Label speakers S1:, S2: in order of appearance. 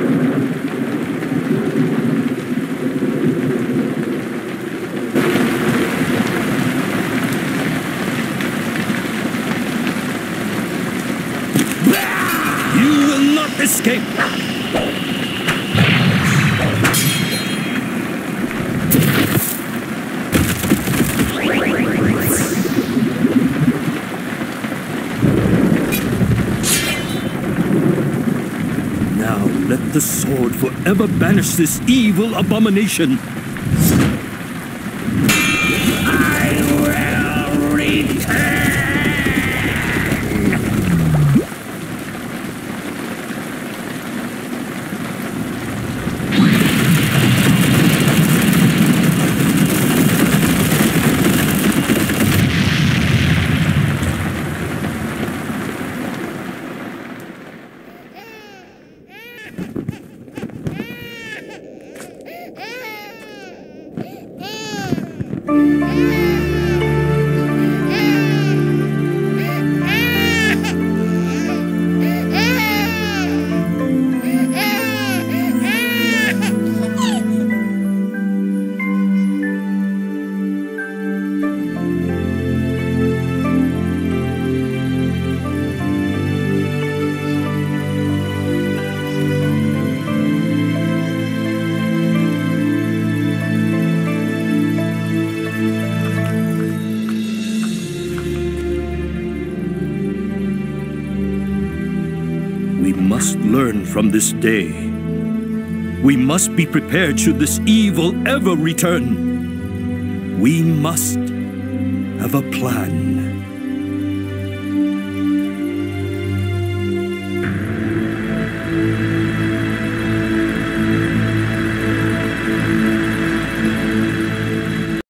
S1: You will not escape! Let the sword forever banish this evil abomination. Ah! We must learn from this day. We must be prepared should this evil ever return. We must have a plan.